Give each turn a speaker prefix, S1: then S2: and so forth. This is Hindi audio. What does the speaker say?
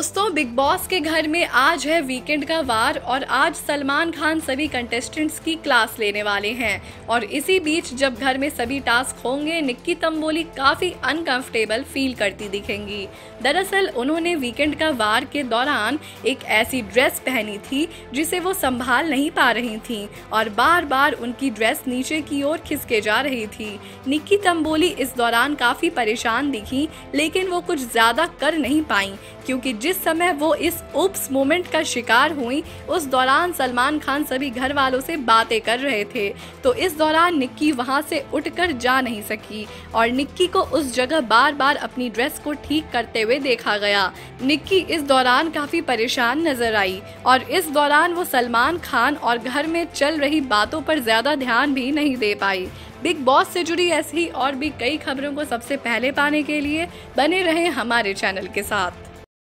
S1: दोस्तों बिग बॉस के घर में आज है वीकेंड का वार और आज सलमान खान सभी कंटेस्टेंट्स की क्लास लेने वाले हैं। और इसी बीच जब घर में सभी टास्क होंगे निक्की तंबोली काफ़ी अनकंफर्टेबल फील करती दिखेंगी। दरअसल, उन्होंने वीकेंड का वार के दौरान एक ऐसी ड्रेस पहनी थी, जिसे वो संभाल नहीं पा रही थी और बार बार उनकी ड्रेस नीचे की ओर खिसके जा रही थी। निक्की तंबोली इस दौरान काफ़ी परेशान दिखी, लेकिन वो कुछ ज़्यादा कर नहीं पाई, क्योंकि जिस समय वो इस उप्स मोमेंट का शिकार हुई, उस दौरान सलमान खान सभी घर वालों से बातें कर रहे थे। तो इस दौरान निक्की वहाँ से उठकर जा नहीं सकी और निक्की को उस जगह बार बार अपनी ड्रेस को ठीक करते हुए देखा गया। निक्की इस दौरान काफ़ी परेशान नज़र आई और इस दौरान वो सलमान खान और घर में चल रही बातों पर ज़्यादा ध्यान भी नहीं दे पाई। बिग बॉस से जुड़ी ऐसी और भी कई खबरों को सबसे पहले पाने के लिए बने रहे हमारे चैनल के साथ।